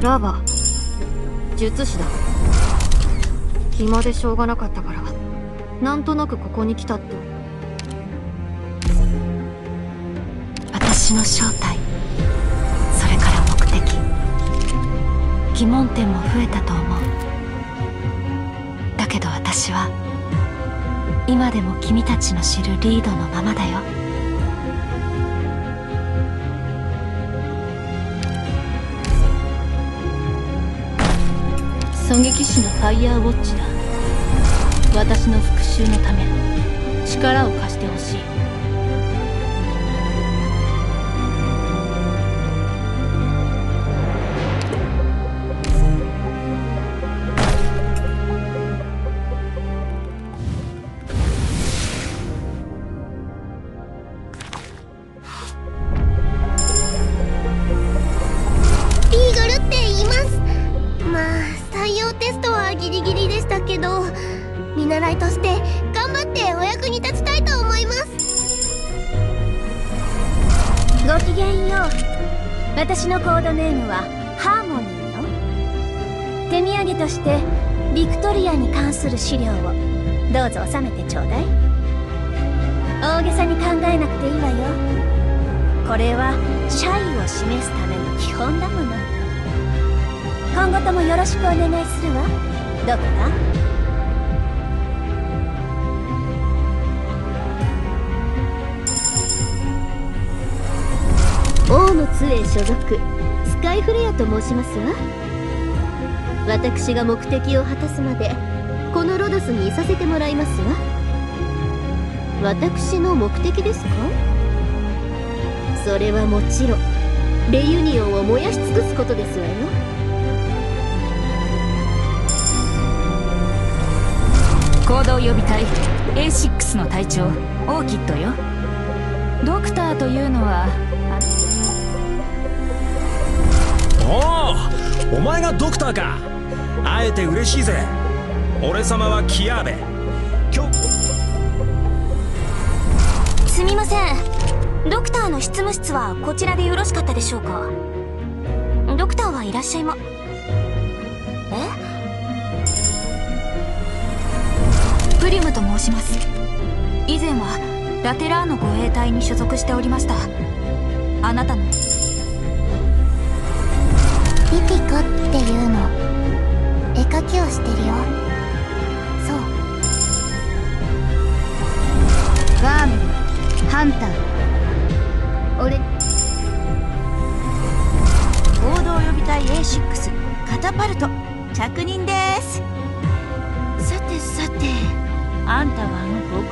ラバ術師だ。暇でしょうがなかったから。なんとなくここに来たって。私の正体。それから目的。疑問点も増えたと思う。だけど私は今でも君たちの知るリードのままだよ。狙撃手のファイヤーウォッチだ。私の復讐のため力を貸してほしい。ど見習いとして頑張ってお役に立ちたいと思います。ごきげんよう。私のコードネームはハーモニーよ。手土産としてビクトリアに関する資料をどうぞ収めてちょうだい。大げさに考えなくていいわよ。これは謝意を示すための基本だもの。今後ともよろしくお願いするわ。うかな？王の杖所属スカイフレアと申しますわ。私が目的を果たすまでこのロドスにいさせてもらいますわ。私の目的ですか？それはもちろんレユニオンを燃やし尽くすことですわよ。行動予備隊 A6 の隊長。オーキッドよ。ドクターというのはおおお前がドクターか。会えて嬉しいぜ。俺様はキアーベ。今日。すみません。ドクターの執務室はこちらでよろしかったでしょうか？ドクターはいらっしゃいまプリムと申します。以前はラテラーの護衛隊に所属しておりました。あなたの。ピピコっていうの。絵描きをしてるよ。そう。ワームハンター。俺。合同予備隊 A6 カタパルト。着任です。さてさてあんたはあの6年